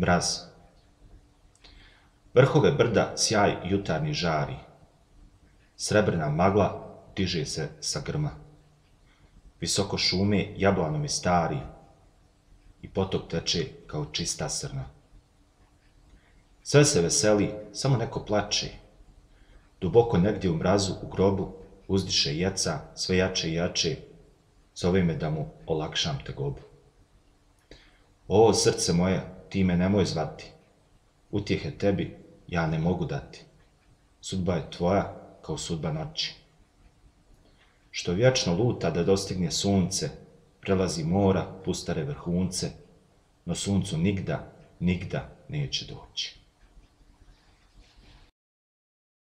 mraz. Vrhove brda sjaj jutarnji žari. Srebrna magla diže se sa grma. Visoko šume jablanom je stari i potok teče kao čista srna. Sve se veseli, samo neko plače. Duboko negdje u mrazu, u grobu, uzdiše jeca, sve jače i jače, zove me da mu olakšam te gobu. O, srce moje, ti me nemoj zvati. Utjehe tebi ja ne mogu dati. Sudba je tvoja kao sudba noći. Što vječno luta da dostigne sunce, prelazi mora, pustare vrhunce, no suncu nigda, nigda neće doći.